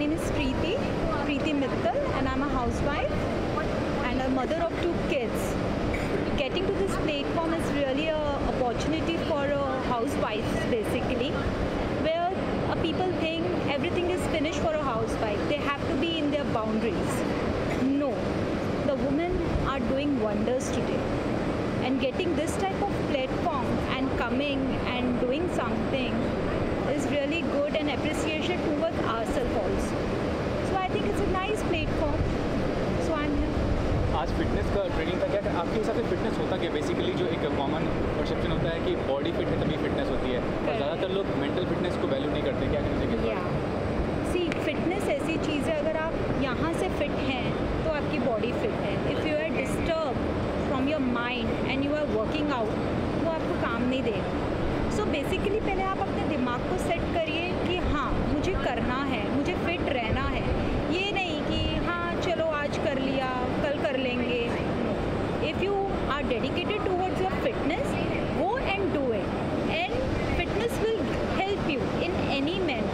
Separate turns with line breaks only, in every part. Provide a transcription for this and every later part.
name is Preeti, Preeti Mittal, and I'm a housewife and a mother of two kids. Getting to this platform is really a opportunity for a housewife, basically, where people think everything is finished for a housewife. They have to be in their boundaries. No, the women are doing wonders today. And getting this type of platform and coming and doing something is really good and appreciation
आज fitness का training था क्या आपके हिसाब से fitness होता क्या? Basically जो एक कॉमन परसेप्शन होता है कि बॉडी फिट है तभी फिटनेस होती है। और ज़्यादातर लोग मेंटल फिटनेस को वैल्यू नहीं करते क्या कहना चाहिए
सी फिटनेस ऐसी चीज़ है अगर आप यहाँ से फिट हैं तो आपकी बॉडी फिट है। If you are disturb from your mind and you are working out वो आपको काम नहीं देगा। सो so बेसिकली पहले आप अपने दिमाग को set are dedicated towards your fitness go and do it and fitness will help you in any man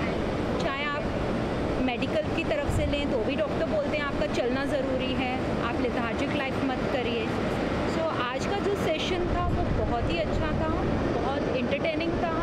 चाहे आप मेडिकल की तरफ़ से लें तो भी डॉक्टर बोलते हैं आपका चलना ज़रूरी है आप लिथार्जिक लाइफ मत करिए। सो so, आज का जो सेशन था वो बहुत ही अच्छा था बहुत इंटरटेनिंग था